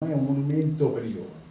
È un monumento per i giovani,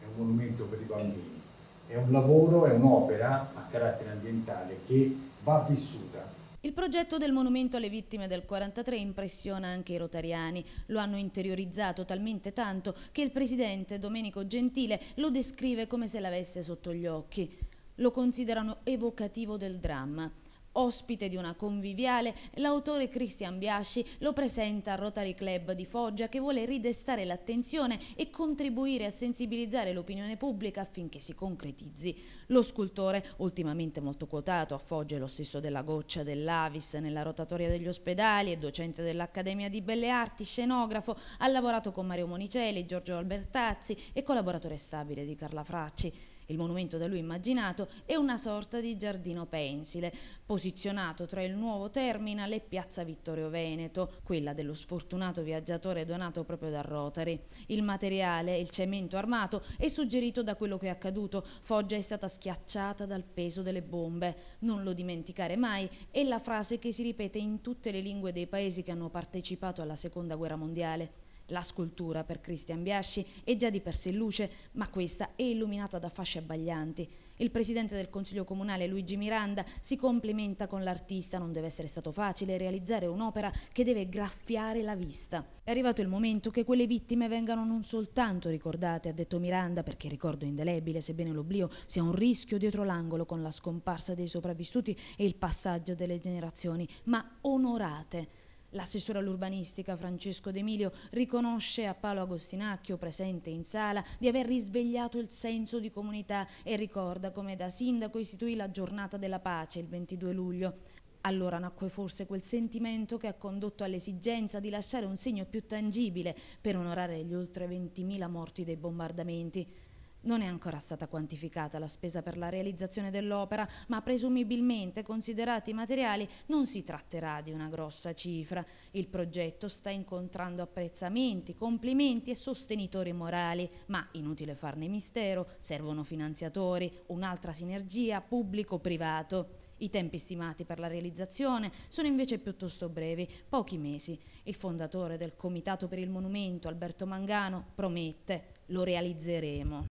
è un monumento per i bambini, è un lavoro, è un'opera a carattere ambientale che va vissuta. Il progetto del monumento alle vittime del 43 impressiona anche i rotariani. Lo hanno interiorizzato talmente tanto che il presidente Domenico Gentile lo descrive come se l'avesse sotto gli occhi. Lo considerano evocativo del dramma. Ospite di una conviviale, l'autore Cristian Biasci lo presenta al Rotary Club di Foggia che vuole ridestare l'attenzione e contribuire a sensibilizzare l'opinione pubblica affinché si concretizzi. Lo scultore, ultimamente molto quotato a Foggia, è lo stesso della Goccia dell'Avis nella rotatoria degli ospedali, è docente dell'Accademia di Belle Arti, scenografo, ha lavorato con Mario Monicelli, Giorgio Albertazzi e collaboratore stabile di Carla Fracci. Il monumento da lui immaginato è una sorta di giardino pensile, posizionato tra il nuovo terminal e piazza Vittorio Veneto, quella dello sfortunato viaggiatore donato proprio da Rotary. Il materiale, il cemento armato, è suggerito da quello che è accaduto. Foggia è stata schiacciata dal peso delle bombe. Non lo dimenticare mai è la frase che si ripete in tutte le lingue dei paesi che hanno partecipato alla seconda guerra mondiale. La scultura per Cristian Biasci è già di per sé luce, ma questa è illuminata da fasce abbaglianti. Il presidente del Consiglio Comunale Luigi Miranda si complimenta con l'artista, non deve essere stato facile realizzare un'opera che deve graffiare la vista. È arrivato il momento che quelle vittime vengano non soltanto ricordate, ha detto Miranda, perché ricordo indelebile, sebbene l'oblio sia un rischio dietro l'angolo con la scomparsa dei sopravvissuti e il passaggio delle generazioni, ma onorate L'assessore all'urbanistica Francesco D'Emilio riconosce a Paolo Agostinacchio, presente in sala, di aver risvegliato il senso di comunità e ricorda come da sindaco istituì la giornata della pace il 22 luglio. Allora nacque forse quel sentimento che ha condotto all'esigenza di lasciare un segno più tangibile per onorare gli oltre 20.000 morti dei bombardamenti. Non è ancora stata quantificata la spesa per la realizzazione dell'opera, ma presumibilmente, considerati i materiali, non si tratterà di una grossa cifra. Il progetto sta incontrando apprezzamenti, complimenti e sostenitori morali, ma inutile farne mistero, servono finanziatori, un'altra sinergia pubblico-privato. I tempi stimati per la realizzazione sono invece piuttosto brevi, pochi mesi. Il fondatore del Comitato per il Monumento, Alberto Mangano, promette lo realizzeremo.